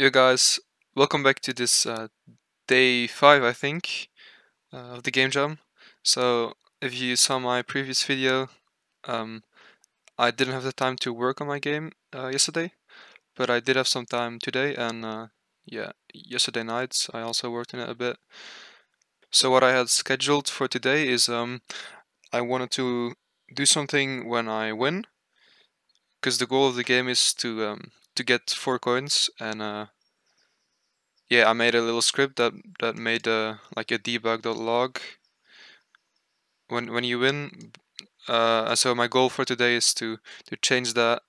You guys, welcome back to this uh, day 5 I think uh, of the game jam. So if you saw my previous video, um, I didn't have the time to work on my game uh, yesterday, but I did have some time today and uh, yeah, yesterday night I also worked on it a bit. So what I had scheduled for today is um, I wanted to do something when I win, because the goal of the game is to um, to get four coins and uh, yeah I made a little script that that made uh, like a debug.log when when you win uh, so my goal for today is to to change that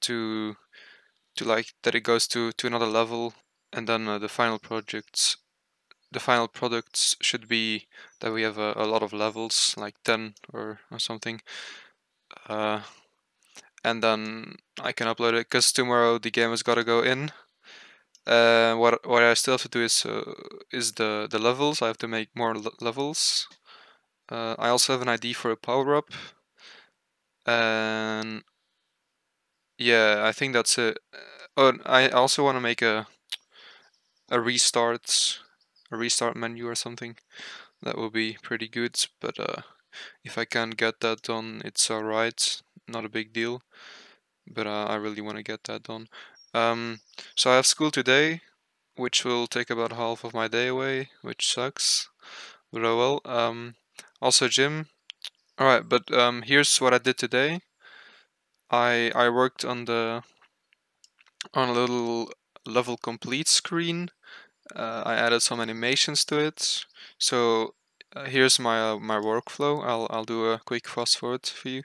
to to like that it goes to to another level and then uh, the final projects the final products should be that we have a, a lot of levels like 10 or, or something. Uh, and then I can upload it because tomorrow the game has got to go in. Uh, what what I still have to do is uh, is the the levels. I have to make more levels. Uh, I also have an ID for a power up, and yeah, I think that's it. Oh, I also want to make a a restart a restart menu or something. That will be pretty good, but uh, if I can't get that done, it's alright not a big deal, but uh, I really want to get that done. Um, so I have school today, which will take about half of my day away, which sucks, but oh well. Um, also gym. Alright, but um, here's what I did today. I I worked on the on a little level complete screen. Uh, I added some animations to it. So uh, here's my uh, my workflow. I'll I'll do a quick fast forward for you.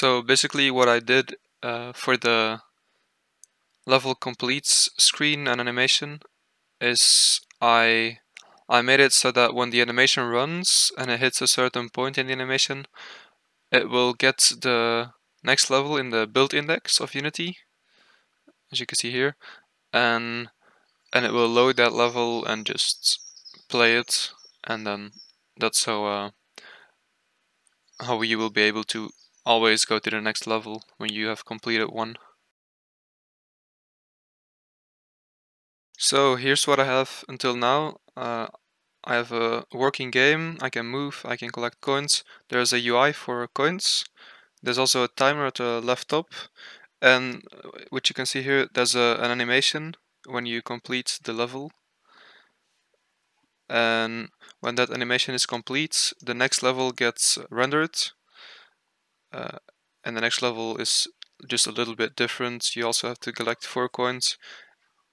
So basically what I did uh, for the level completes screen and animation is I I made it so that when the animation runs and it hits a certain point in the animation, it will get the next level in the build index of Unity, as you can see here, and and it will load that level and just play it, and then that's how uh, how you will be able to always go to the next level when you have completed one. So here's what I have until now. Uh, I have a working game, I can move, I can collect coins. There's a UI for coins. There's also a timer at the left top. And uh, which you can see here, there's a, an animation when you complete the level. And when that animation is complete, the next level gets rendered uh, and the next level is just a little bit different. You also have to collect four coins.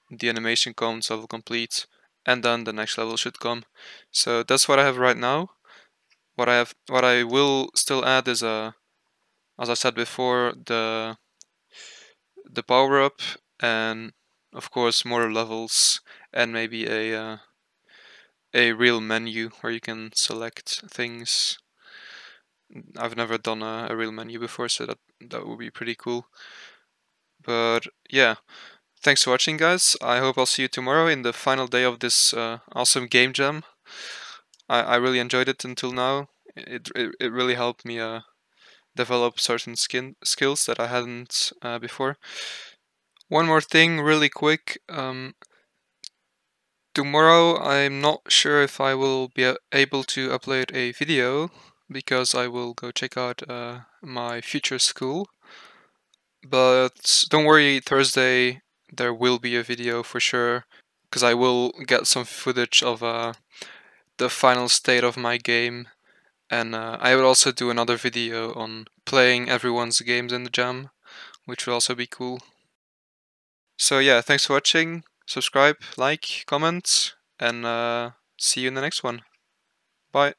The animation comes, level complete, and then the next level should come. So that's what I have right now. What I have, what I will still add is a, uh, as I said before, the the power up and of course more levels and maybe a uh, a real menu where you can select things I've never done a, a real menu before, so that that would be pretty cool. But yeah, thanks for watching, guys. I hope I'll see you tomorrow in the final day of this uh, awesome game jam. I, I really enjoyed it until now. It it, it really helped me uh, develop certain skin skills that I hadn't uh, before. One more thing, really quick. Um, tomorrow, I'm not sure if I will be able to upload a video because I will go check out uh, my future school. But don't worry, Thursday there will be a video for sure because I will get some footage of uh, the final state of my game and uh, I will also do another video on playing everyone's games in the jam which will also be cool. so yeah, thanks for watching. Subscribe, like, comment, and uh, see you in the next one. Bye.